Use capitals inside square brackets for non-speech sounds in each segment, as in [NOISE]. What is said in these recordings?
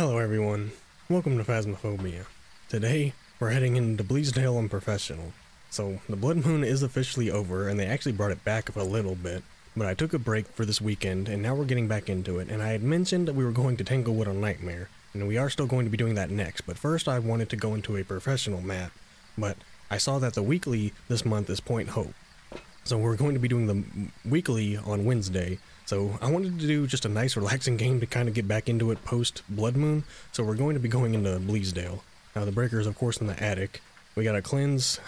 Hello everyone, welcome to Phasmophobia. Today, we're heading into Bleasdale on Professional. So, the Blood Moon is officially over, and they actually brought it back up a little bit. But I took a break for this weekend, and now we're getting back into it, and I had mentioned that we were going to Tanglewood on Nightmare, and we are still going to be doing that next, but first I wanted to go into a professional map, but I saw that the weekly this month is Point Hope. So we're going to be doing the weekly on Wednesday, so I wanted to do just a nice relaxing game to kind of get back into it post Blood Moon, so we're going to be going into Bleasdale. Now the breaker is of course in the attic. We got a cleanse,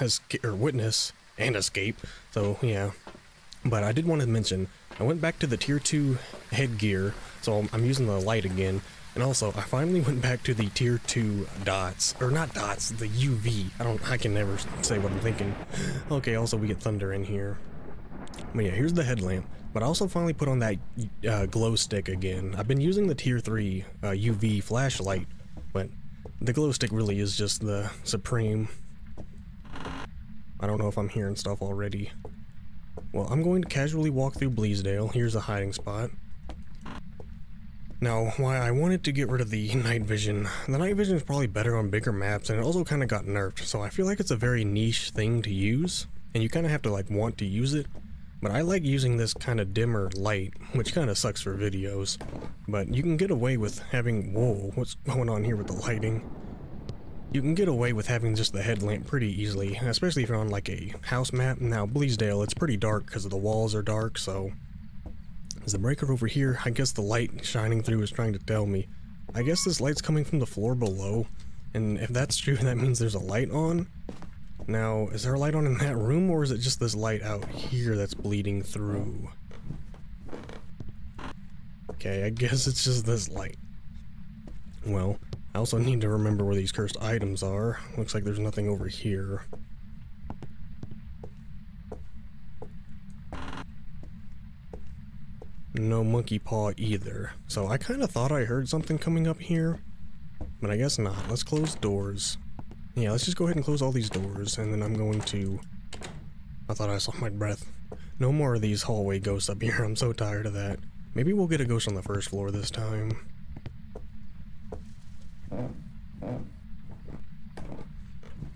or witness, and escape. So yeah. But I did want to mention, I went back to the tier 2 headgear, so I'm using the light again. And also, I finally went back to the tier 2 dots, or not dots, the UV. I don't, I can never say what I'm thinking. Okay, also we get thunder in here. But yeah, here's the headlamp. But I also finally put on that uh, glow stick again. I've been using the tier 3 uh, UV flashlight, but the glow stick really is just the supreme. I don't know if I'm hearing stuff already. Well, I'm going to casually walk through Bleasdale. Here's a hiding spot. Now, why I wanted to get rid of the night vision, the night vision is probably better on bigger maps and it also kind of got nerfed, so I feel like it's a very niche thing to use, and you kind of have to like want to use it. But I like using this kind of dimmer light, which kind of sucks for videos. But you can get away with having... Whoa, what's going on here with the lighting? You can get away with having just the headlamp pretty easily, especially if you're on like a house map. Now, Bleasdale, it's pretty dark because the walls are dark, so... Is the breaker over here? I guess the light shining through is trying to tell me. I guess this light's coming from the floor below, and if that's true, [LAUGHS] that means there's a light on. Now, is there a light on in that room, or is it just this light out here that's bleeding through? Okay, I guess it's just this light. Well, I also need to remember where these cursed items are. Looks like there's nothing over here. No monkey paw either. So I kind of thought I heard something coming up here, but I guess not. Let's close doors. Yeah, let's just go ahead and close all these doors, and then I'm going to... I thought I saw my breath. No more of these hallway ghosts up here, [LAUGHS] I'm so tired of that. Maybe we'll get a ghost on the first floor this time.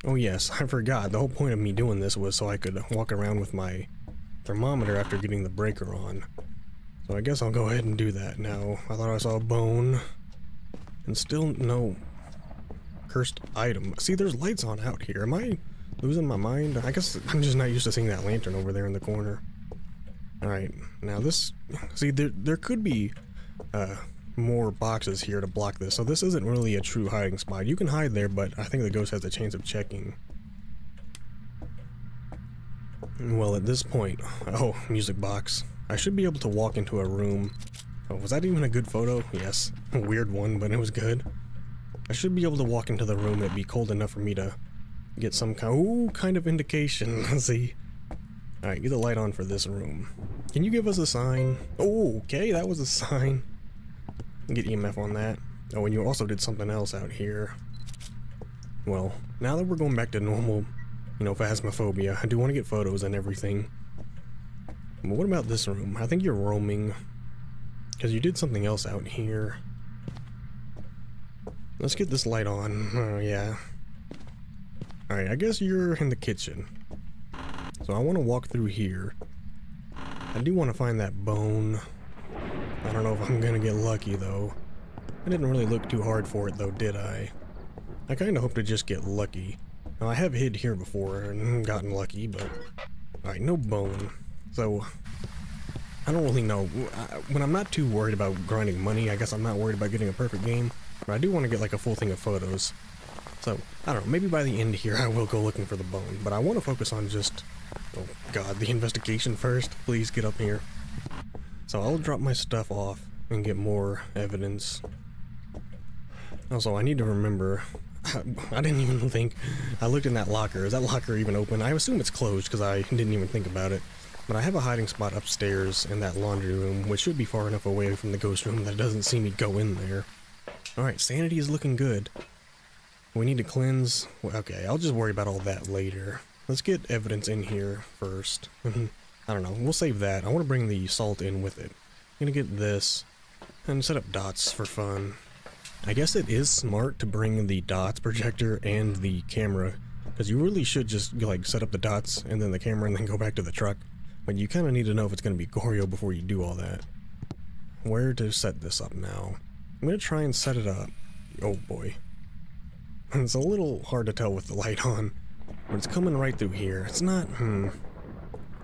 Oh yes, I forgot. The whole point of me doing this was so I could walk around with my thermometer after getting the breaker on. So I guess I'll go ahead and do that now. I thought I saw a bone. And still no cursed item. See, there's lights on out here. Am I losing my mind? I guess I'm just not used to seeing that lantern over there in the corner. Alright, now this... See, there, there could be uh, more boxes here to block this, so this isn't really a true hiding spot. You can hide there, but I think the ghost has a chance of checking. Well, at this point... Oh, music box. I should be able to walk into a room. Oh, was that even a good photo? Yes. A weird one, but it was good. I should be able to walk into the room and it'd be cold enough for me to get some kind, ooh, kind of indication. [LAUGHS] Let's see. Alright, get the light on for this room. Can you give us a sign? Oh, okay, that was a sign. Get EMF on that. Oh, and you also did something else out here. Well, now that we're going back to normal, you know, phasmophobia, I do want to get photos and everything. What about this room? I think you're roaming. Because you did something else out here. Let's get this light on. Oh, yeah. Alright, I guess you're in the kitchen. So I want to walk through here. I do want to find that bone. I don't know if I'm going to get lucky, though. I didn't really look too hard for it, though, did I? I kind of hope to just get lucky. Now, I have hid here before and gotten lucky, but... Alright, no bone. So, I don't really know. When I'm not too worried about grinding money, I guess I'm not worried about getting a perfect game. But I do want to get like a full thing of photos. So, I don't know, maybe by the end here [LAUGHS] I will go looking for the bone, but I want to focus on just, oh god, the [LAUGHS] investigation first. Please get up here. So I'll drop my stuff off and get more evidence. Also, I need to remember, [LAUGHS] I didn't even think, I looked in that locker, is that locker even open? I assume it's closed because I didn't even think about it. But I have a hiding spot upstairs in that laundry room, which should be far enough away from the ghost room that it doesn't see me go in there. Alright, sanity is looking good. We need to cleanse. Okay, I'll just worry about all that later. Let's get evidence in here first. [LAUGHS] I don't know, we'll save that. I want to bring the salt in with it. I'm gonna get this and set up dots for fun. I guess it is smart to bring the dots projector and the camera, because you really should just like set up the dots and then the camera and then go back to the truck. But you kind of need to know if it's going to be Goryo before you do all that. Where to set this up now? I'm going to try and set it up. Oh boy. [LAUGHS] It's a little hard to tell with the light on, but it's coming right through here. It's not, hmm.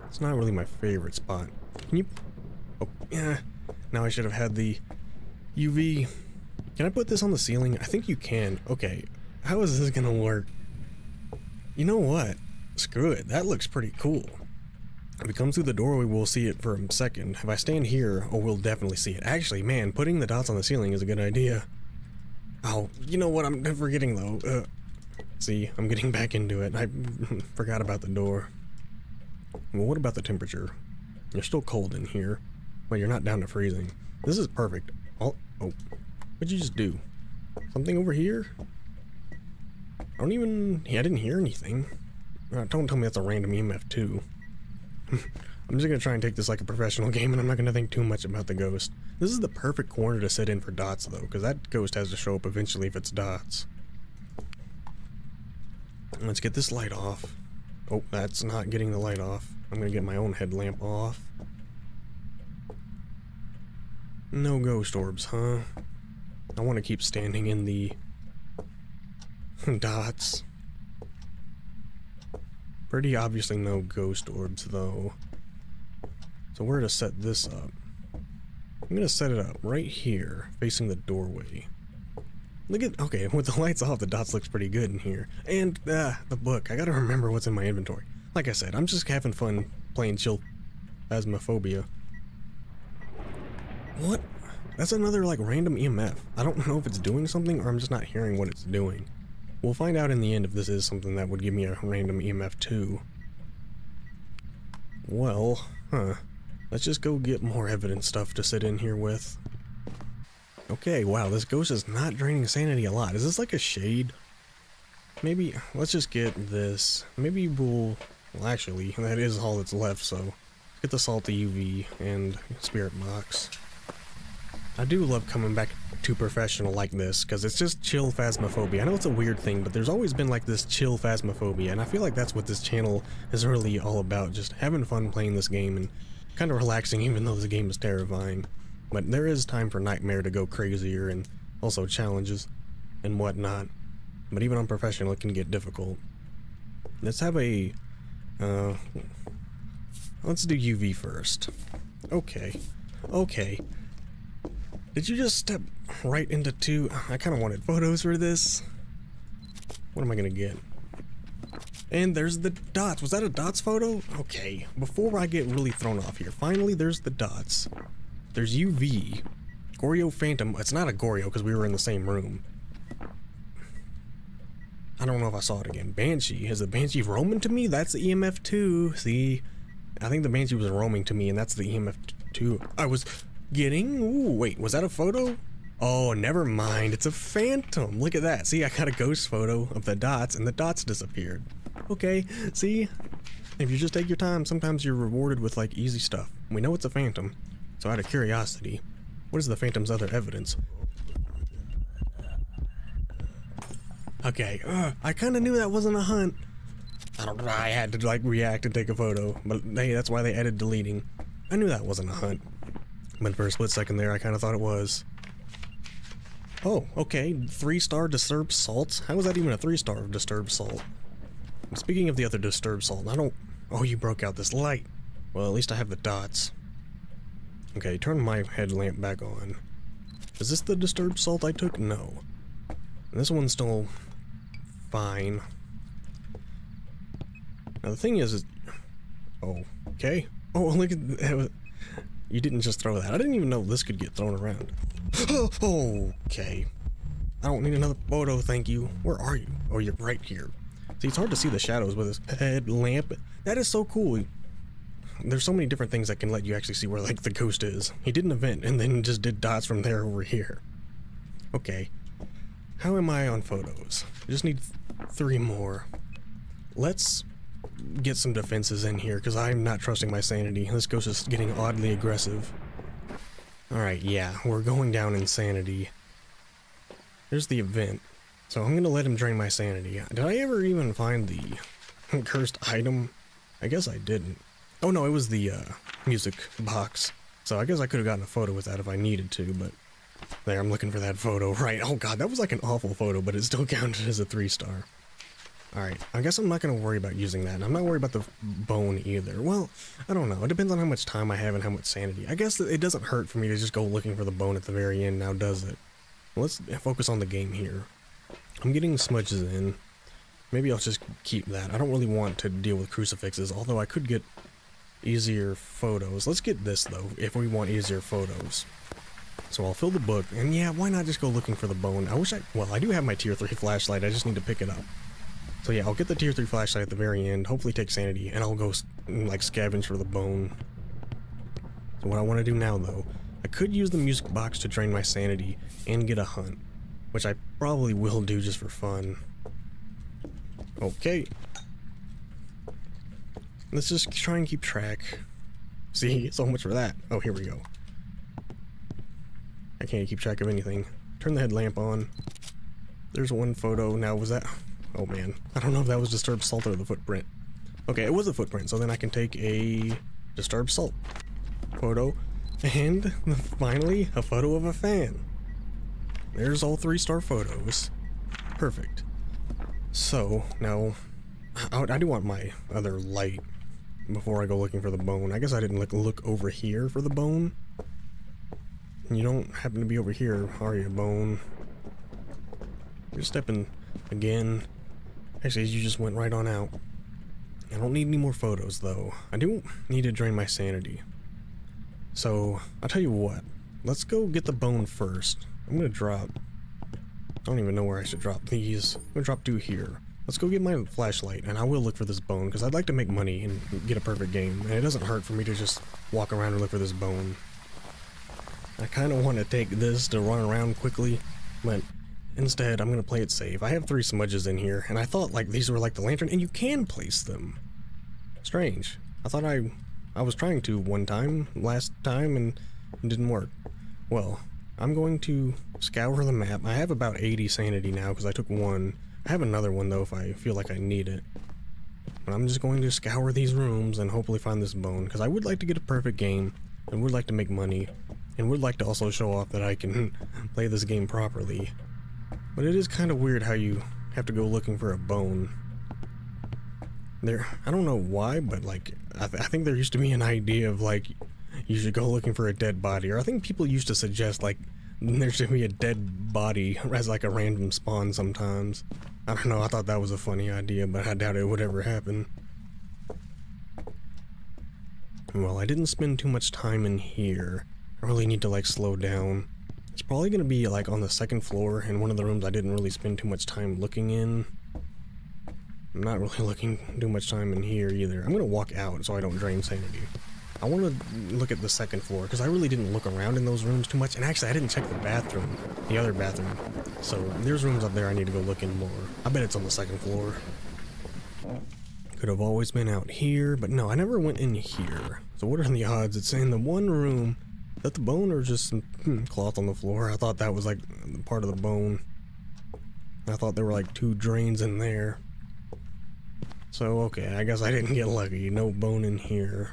It's not really my favorite spot. Can you... Oh, yeah. Now I should have had the UV. Can I put this on the ceiling? I think you can. Okay. How is this gonna work? You know what? Screw it. That looks pretty cool. If it comes through the doorway, we'll see it for a second. If I stand here, oh, we'll definitely see it. Actually, man, putting the dots on the ceiling is a good idea. Oh, you know what I'm [LAUGHS] forgetting though? Uh, see, I'm getting [LAUGHS] back into it. I [LAUGHS] forgot about the door. Well, what about the temperature? You're still cold in here, but you're not down to freezing. This is perfect. Oh, oh, what'd you just do? Something over here? I don't even, yeah, I didn't hear anything. Uh, don't tell me that's a random EMF too. [LAUGHS] I'm just gonna try and take this like a professional game and I'm not gonna think too much about the ghost. This is the perfect corner to sit in for dots though, because that ghost has to show up eventually if it's dots. Let's get this light off. Oh, that's not getting the light off. I'm gonna get my own headlamp off. No ghost orbs, huh? I want to keep standing in the [LAUGHS] dots. Pretty obviously no ghost orbs, though. So where to set this up? I'm gonna set it up right here, facing the doorway. Look at, okay, [LAUGHS] with the lights off, the dots looks pretty good in here. And, uh, the book. I gotta remember what's in my inventory. Like I said, I'm just having fun playing chill Phasmophobia. What? That's another, like, random EMF. I don't [LAUGHS] know if it's doing something or I'm just not hearing what it's doing. We'll find out in the end if this is something that would give me a random EMF too. Well, huh. Let's just go get more evidence stuff to sit in here with. Okay, wow, this ghost is not draining sanity a lot. Is this like a shade? Maybe, let's just get this. Maybe we'll, well actually, that is all that's left, so get the salty UV and spirit box. I do love coming back to professional like this, because it's just chill phasmophobia. I know it's a weird thing, but there's always been like this chill phasmophobia, and I feel like that's what this channel is really all about, just having fun playing this game and kind of relaxing even though the game is terrifying. But there is time for Nightmare to go crazier and also challenges and whatnot. But even on professional, it can get difficult. Let's have a, uh, let's do UV first. Okay, okay. Did you just step right into two? I kind of wanted photos for this. What am I gonna get? And there's the dots. Was that a dots photo? Okay, before I get really thrown off here, finally there's the dots. There's UV. Goryo Phantom. It's not a Goryo because we were in the same room. I don't know if I saw it again. Banshee. Is the Banshee roaming to me? That's the EMF 2. See? I think the Banshee was roaming to me and that's the EMF 2. I was getting. Ooh, wait, was that a photo? Oh, never mind. It's a phantom. Look at that. See, I got a ghost photo of the dots, and the dots disappeared. Okay, see? If you just take your time, sometimes you're rewarded with, like, easy stuff. We know it's a phantom, so out of curiosity, what is the phantom's other evidence? Okay, uh, I kind of knew that wasn't a hunt. I don't know, I had to, like, react and take a photo, but hey, that's why they added deleting. I knew that wasn't a hunt. For a split second there, I kind of thought it was. Oh, okay. Three star disturbed salt? How was that even a three star of disturbed salt? speaking of the other disturbed salt, I don't. Oh, you broke out this light. Well, at least I have the dots. Okay, turn my headlamp back on. Is this the disturbed salt I took? No. This one's still fine. Now the thing is, is oh, okay. Oh, look at. You didn't just throw that. I didn't even know this could get thrown around. [GASPS] okay. I don't need another photo, thank you. Where are you? Oh, you're right here. See, it's hard to see the shadows with this headlamp. That is so cool. There's so many different things that can let you actually see where, like, the ghost is. He did an event and then just did dots from there over here. Okay. How am I on photos? I just need th three more. Let's get some defenses in here, because I'm not trusting my sanity. This ghost is getting oddly aggressive. Alright, yeah, we're going down in sanity. there's the event. So I'm gonna let him drain my sanity. Did I ever even find the [LAUGHS] cursed item? I guess I didn't. Oh no, it was the uh, music box. So I guess I could have gotten a photo with that if I needed to, but there, I'm looking for that photo. [LAUGHS] Right, oh god, that was like an awful photo, but it still [LAUGHS] counted as a three star. Alright, I guess I'm not going to worry about using that. I'm not worried about the bone either. Well, I don't know. It depends on how much time I have and how much sanity. I guess it doesn't hurt for me to just go looking for the bone at the very end now, does it? Let's focus on the game here. I'm getting smudges in. Maybe I'll just keep that. I don't really want to deal with crucifixes, although I could get easier photos. Let's get this, though, if we want easier photos. So I'll fill the book, and yeah, why not just go looking for the bone? I wish I... Well, I do have my tier 3 flashlight, I just need to pick it up. So yeah, I'll get the tier 3 flashlight at the very end, hopefully take sanity, and I'll go mm, like scavenge for the bone. So what I want to do now though, I could use the music box to drain my sanity and get a hunt, which I probably will do just for fun. Okay. Let's just try and keep track. See, [LAUGHS] so much for that. Oh, here we go. I can't keep track of anything. Turn the headlamp on. There's one photo. Now, was that... Oh man, I don't know if that was disturbed salt or the footprint. Okay, it was a footprint, so then I can take a disturbed salt photo, and [LAUGHS] finally, a photo of a fan. There's all three star photos. Perfect. So, now, I, I do want my other light before I go looking for the bone. I guess I didn't look, look over here for the bone. You don't happen to be over here, are you, bone? You're stepping again. Actually, you just went right on out. I don't need any more photos, though. I do need to drain my sanity. So, I'll tell you what. Let's go get the bone first. I'm gonna drop... I don't even know where I should drop these. I'm gonna drop two here. Let's go get my flashlight, and I will look for this bone, because I'd like to make money and get a perfect game, and it doesn't hurt for me to just walk around and look for this bone. I kind of want to take this to run around quickly, but Instead, I'm gonna play it safe. I have three smudges in here, and I thought like these were like the lantern, and you can place them. Strange. I thought I I was trying to one time, last time, and it didn't work. Well, I'm going to scour the map. I have about 80 sanity now because I took one. I have another one though if I feel like I need it. But I'm just going to scour these rooms and hopefully find this bone because I would like to get a perfect game and would like to make money and would like to also show off that I can [LAUGHS] play this game properly. But it is kind of weird how you have to go looking for a bone. There, I don't know why, but like, I, th I think there used to be an idea of like, you should go looking for a dead body, or I think people used to suggest like, [LAUGHS] there should be a dead body [LAUGHS] as like a random spawn sometimes. I don't know, I thought that was a funny idea, but I doubt it would ever happen. Well, I didn't spend too much time in here. I really need to like slow down. It's probably going to be like on the second floor in one of the rooms I didn't really spend too much time looking in. I'm not really [LAUGHS] looking too much time in here either. I'm going to walk out so I don't drain sanity. I want to look at the second floor because I really didn't look around in those rooms too much. And actually, I didn't check the bathroom, the other bathroom. So there's rooms up there I need to go look in more. I bet it's on the second floor. Could have always been out here, but no, I never went in here. So what are the odds it's in the one room that the bone or just some hmm, cloth on the floor? I thought that was like part of the bone. I thought there were like two drains in there. So, okay, I guess I didn't get lucky. No bone in here.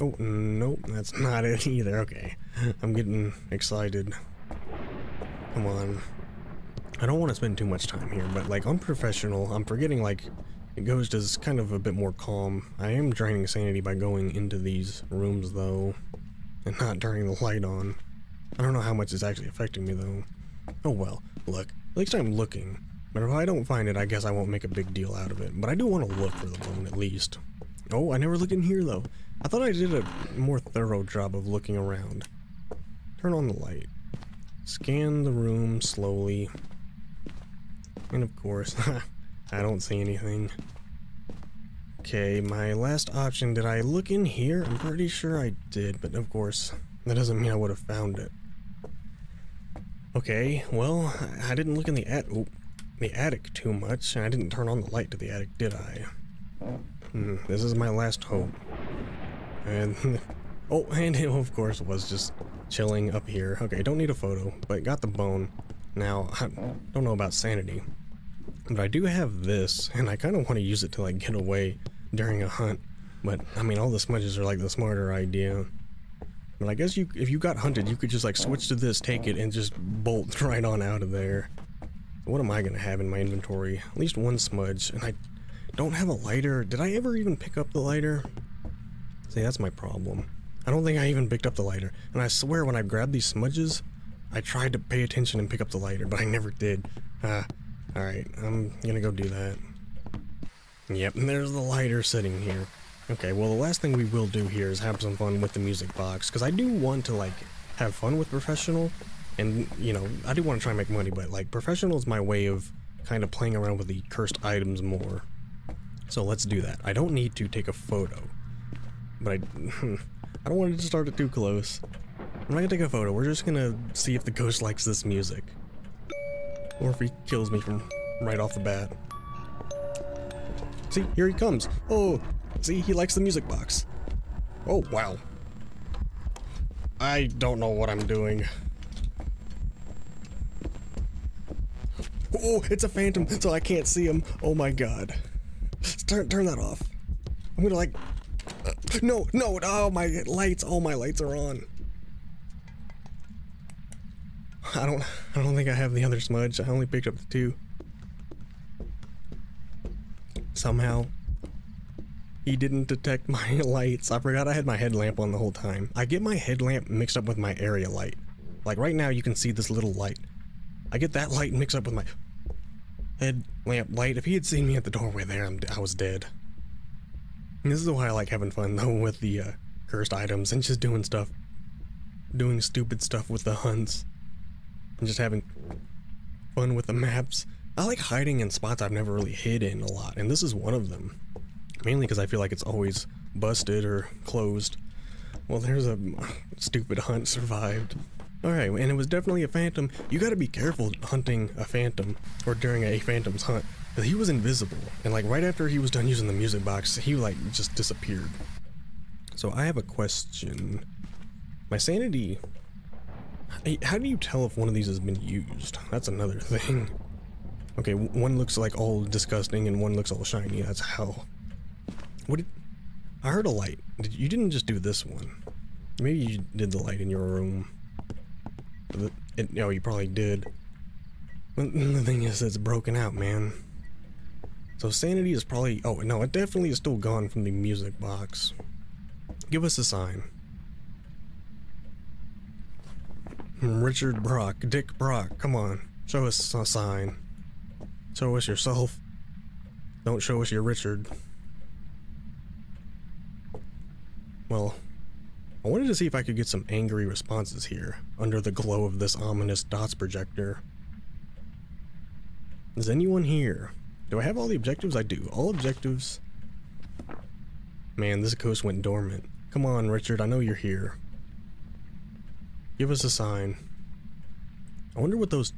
Oh, nope, that's not it either. Okay, I'm getting excited. Come on. I don't want to spend too much time here, but like on professional, I'm forgetting like Ghost is kind of a bit more calm. I am draining sanity by going into these rooms though, and not turning the light on. I don't know how much it's actually affecting me though. Oh well, look, at least I'm looking. But if I don't find it, I guess I won't make a big deal out of it. But I do want to look for the bone at least. Oh, I never looked in here though. I thought I did a more thorough job of looking around. Turn on the light. Scan the room slowly. And of course, [LAUGHS] I don't see anything. Okay, my last option, did I look in here? I'm pretty sure I did, but of course, that doesn't mean I would have found it. Okay, well, I didn't look in the at the attic too much, and I didn't turn on the light to the attic, did I? Hmm, this is my last hope. And, [LAUGHS] oh, and it, of course, was just chilling up here. Okay, don't need a photo, but got the bone. Now, I don't know about sanity, but I do have this, and I kind of want to use it to like get away during a hunt. But I mean, all the smudges are like the smarter idea. But I guess you, if you got hunted, you could just like switch to this, take it, and just bolt [LAUGHS] right on out of there. What am I gonna have in my inventory? At least one smudge, and I don't have a lighter. Did I ever even pick up the lighter? See, that's my problem. I don't think I even picked up the lighter. And I swear when I grabbed these smudges, I tried to pay attention and pick up the lighter, but I never did. Uh, alright, I'm gonna go do that. Yep, and there's the lighter sitting here. Okay, well the last thing we will do here is have some fun with the music box, because I do want to, like, have fun with Professional, and, you know, I do want to try and make money, but, like, Professional is my way of kind of playing around with the cursed items more. So let's do that. I don't need to take a photo, but I, [LAUGHS] I don't want to start it too close. I'm not gonna take a photo, we're just gonna see if the ghost likes this music. Or if he kills me from right off the bat. See, here he comes. Oh, see, he likes the music box. Oh, wow. I don't know what I'm doing. Oh, it's a phantom, so I can't see him. Oh my god. Turn, turn that off. I'm gonna like... Uh, no, no, oh my lights, all my lights are on. I don't I don't think I have the other smudge. I only picked up the two. Somehow he didn't detect my [LAUGHS] lights. I forgot I had my headlamp on the whole time. I get my headlamp mixed up with my area light. Like right now you can see this little light. I get that light mixed up with my headlamp light. If he had seen me at the doorway there, I'm, I was dead. This is why I like having fun though with the uh, cursed items and just doing stuff. Doing stupid stuff with the hunts and just having fun with the maps. I like hiding in spots I've never really hid in a lot, and this is one of them. Mainly because I feel like it's always busted or closed. Well, there's a stupid hunt survived. Alright, and it was definitely a phantom. You gotta be careful hunting a phantom, or during a phantom's hunt, because he was invisible. And like right after he was done using the music box, he like just disappeared. So I have a question. My sanity how do you tell if one of these has been used? That's another thing. Okay, one looks like all disgusting and one looks all shiny. That's hell. What did... I heard a light. Did, you didn't just do this one. Maybe you did the light in your room. It, no, you probably did. [LAUGHS] The thing is, it's broken out, man. So sanity is probably... Oh, no, it definitely is still gone from the music box. Give us a sign. Hmm, Richard Brock, Dick Brock, come on. Show us a sign. Show us yourself. Don't show us your Richard. Well, I wanted to see if I could get some angry responses here, under the glow of this ominous dots projector. Is anyone here? Do I have all the objectives? I do. All objectives. Man, this coast went dormant. Come on, Richard, I know you're here. Give us a sign. I wonder what those...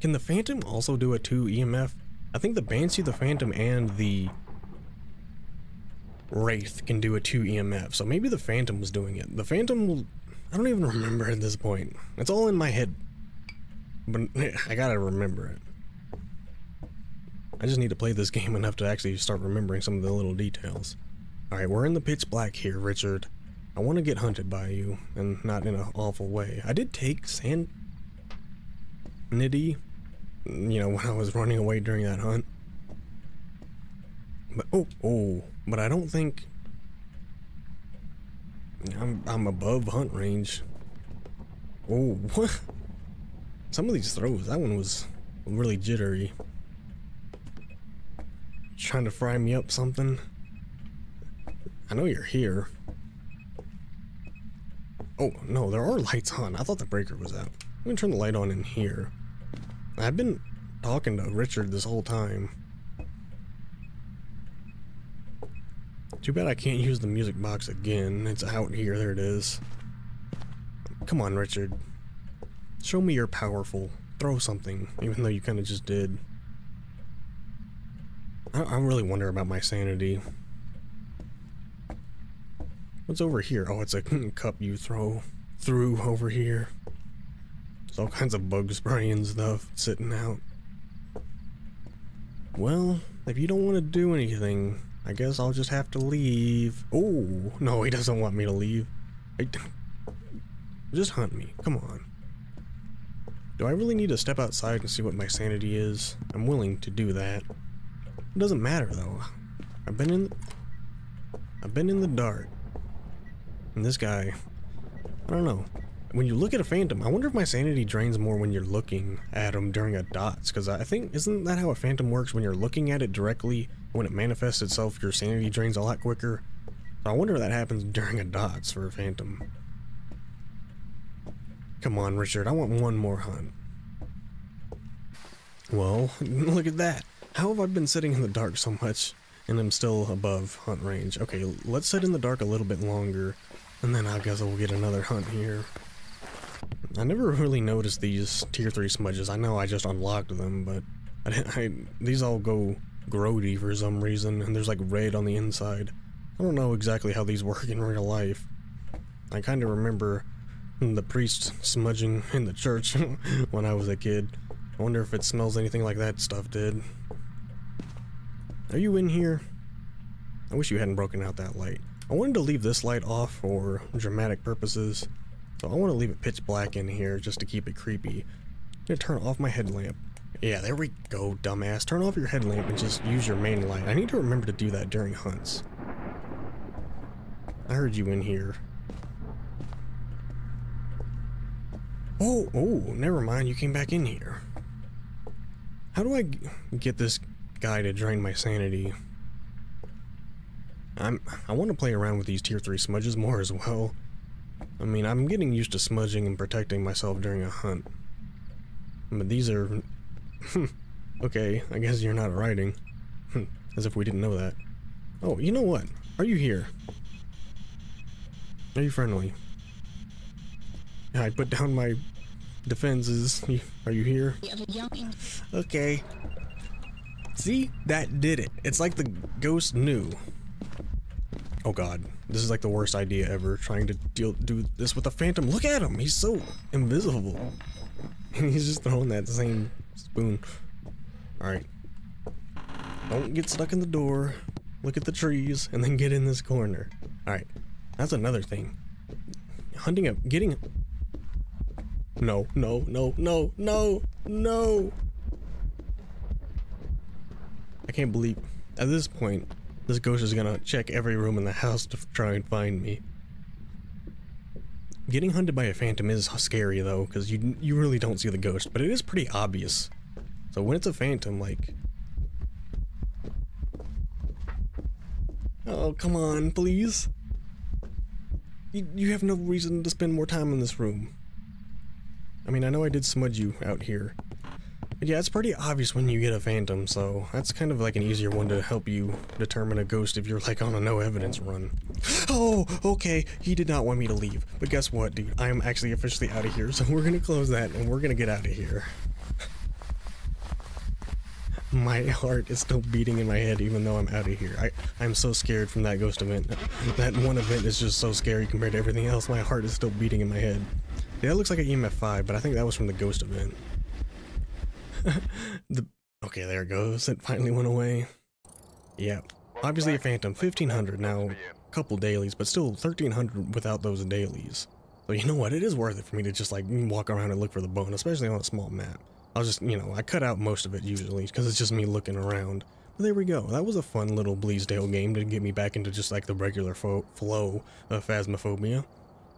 Can the Phantom also do a 2 EMF? I think the Banshee, the Phantom, and the Wraith can do a 2 EMF, so maybe the Phantom was doing it. The Phantom. I don't even remember at this point. It's all in my head. But [LAUGHS] I gotta remember it. I just need to play this [LAUGHS] game enough to actually start remembering some of the little details. Alright, we're in the pitch black here, Richard. I want to get hunted by you, and not in an awful way. I did take sand... Nitty, you know, when I was running away during that hunt. But, oh, oh, but I don't think... I'm, I'm above hunt range. Oh, what? Some of these throws, that one was really jittery. Trying to fry me up something? I know you're here. Oh, no, there are lights on. I thought the breaker was out. I'm gonna turn the light on in here. I've been talking to Richard this whole time. Too bad I can't use the music box again. It's out here. There it is. Come on, Richard. Show me you're powerful. Throw something, even though you kind of just did. I, I really wonder about my sanity. What's over here? Oh, it's a hmm, cup you throw through over here. There's all kinds of bug spray and stuff sitting out. Well, if you don't want to do anything, I guess I'll just have to leave. Oh, no, he doesn't want me to leave. I, just hunt me. Come on. Do I really need to step outside and see what my sanity is? I'm willing to do that. It doesn't matter though. I've been in I've been in the dark. And this guy, I don't know. When you look at a phantom, I wonder if my sanity drains more when you're looking at him during a dots, because I think, isn't that how a phantom works? When you're looking at it directly, when it manifests itself, your sanity drains a lot quicker. So I wonder if that happens [LAUGHS] during a dots for a phantom. Come on, Richard, I want one more hunt. Well, [LAUGHS] look at that. How have I been sitting in the dark so much and I'm still above hunt range? Okay, let's sit in the dark a little bit longer and then I guess we'll get another hunt here. I never really noticed these tier 3 smudges. I know I just unlocked them, but I, I, these all go grody for some reason, and there's like red on the inside. I don't know exactly how these [LAUGHS] work in real life. I kind of remember the priest smudging in the church [LAUGHS] when I was a kid. I wonder if it smells anything like that stuff did. Are you in here? I wish you hadn't broken out that light. I wanted to leave this light off for dramatic purposes. So I want to leave it pitch black in here just to keep it creepy. I'm gonna turn off my headlamp. Yeah, there we go, dumbass. Turn off your headlamp and just use your main light. I need to remember to do that during hunts. I heard you in here. Oh, oh, never mind. You came back in here. How do I get this guy to drain my sanity? I'm, I want to play around with these tier 3 smudges more as well. I mean, I'm getting used to smudging and protecting myself during a hunt. But these are... [LAUGHS] okay, I guess you're not writing. [LAUGHS] As if we didn't know that. Oh, you know what? Are you here? Are you friendly? I put down my defenses. [LAUGHS] Are you here? Okay. See? That did it. It's like the ghost knew. Oh god, this is like the worst idea ever, trying to deal do this with a phantom. Look at him, he's so invisible. [LAUGHS] And he's just throwing that same spoon. Alright. Don't get stuck in the door, look at the trees, and then get in this corner. Alright, that's another thing. Hunting up, getting... No, no, no, no, no, no! I can't believe... At this point, this ghost is gonna check every room in the house to try and find me. Getting hunted by a phantom is scary though, because you you really don't see the ghost, but it is pretty obvious. So when it's a phantom, like... Oh, come on, please. You, you have no reason to spend more time in this room. I mean, I know I did smudge you out here, yeah, it's pretty obvious when you get a phantom, so that's kind of like an easier one to help you determine a ghost if you're like on a no evidence run. [GASPS] Oh, okay, he did not want me to leave. But guess what, dude? I am actually officially out of here, so [LAUGHS] we're gonna close that and we're gonna get out of here. [LAUGHS] my heart is still beating in my head even though I'm out of here. I, I'm so scared from that ghost event. That one event is just so scary compared to everything else. My heart is still beating in my head. Yeah, that looks like an EMF 5, but I think that was from the ghost event. [LAUGHS] the okay, there it goes. It finally went away. Yeah, obviously a phantom. 1500 now, a couple dailies, but still 1300 without those dailies. So you know what? It is worth it for me to just like walk around and look for the bone, especially on a small map. I'll just, you know, I cut out most of it usually because it's just me looking around. But there we go. That was a fun little Bleasdale game to get me back into just like the regular flow of Phasmophobia.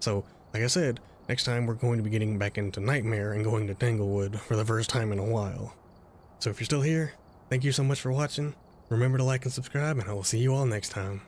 So, like I said, Next time we're going to be getting back into Nightmare and going to Tanglewood for the first time in a while. So if you're still here, thank you so much for watching. Remember to like and subscribe, and I will see you all next time.